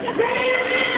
Damn it!